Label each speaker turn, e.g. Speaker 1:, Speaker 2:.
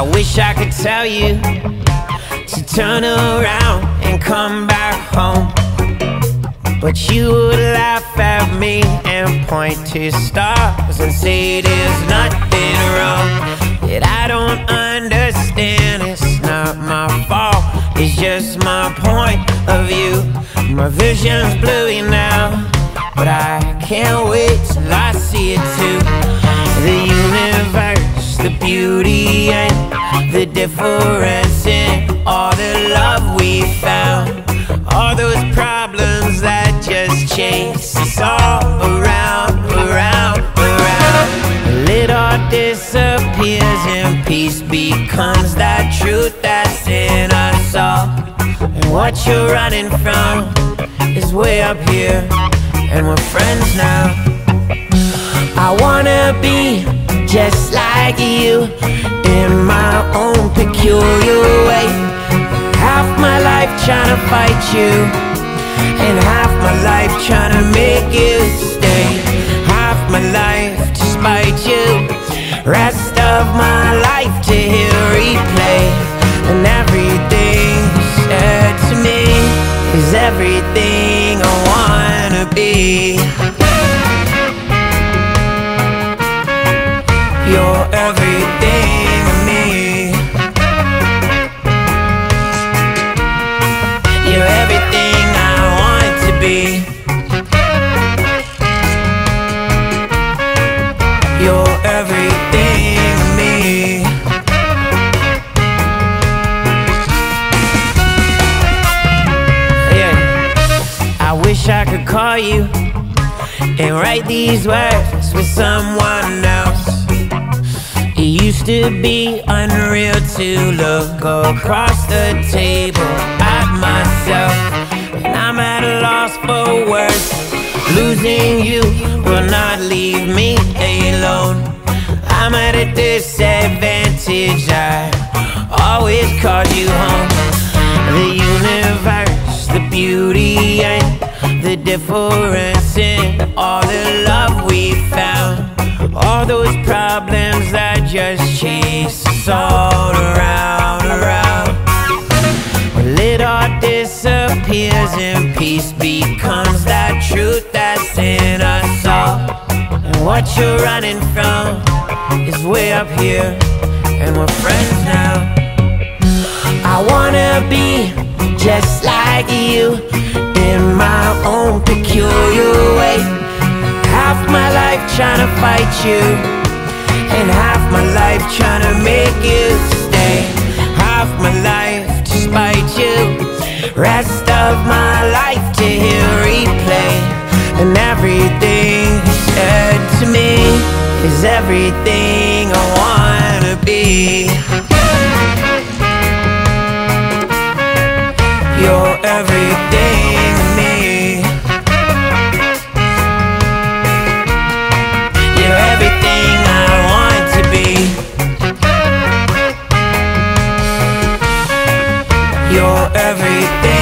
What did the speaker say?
Speaker 1: I wish I could tell you to turn around and come back home. But you would laugh at me and point to stars and say there's nothing wrong. That I don't understand, it's not my fault, it's just my point of view. My vision's blurry now, but I can't wait till I see it too. The universe, the beauty, and the difference in all the love we found. All those problems that just chase us all around, around, around. It all disappears and peace becomes that truth that's in us all. And what you're running from is way up here, and we're friends now. I wanna be just like you in my own peculiar way. Half my life trying to fight you, and half my life trying to make you stay. Half my life to spite you, rest of my life to hear replay. And everything you said to me is everything I wanna be. You're everything to me. You're everything I want to be. You're everything to me. Yeah. I wish I could call you and write these words with someone else. It used to be unreal to look across the table at myself. And I'm at a loss for words. Losing you will not leave me alone. I'm at a disadvantage. I always called you home. The universe, the beauty, difference in all the love we found. All those problems that just chase us all around, around. Well, it all disappears and peace becomes that truth that's in us all. And what you're running from is way up here, and we're friends now. I wanna be just like you to fight you, and half my life trying to make you stay. Half my life to spite you, rest of my life to hear replay. And everything you said to me is everything I wanna be. You're everything.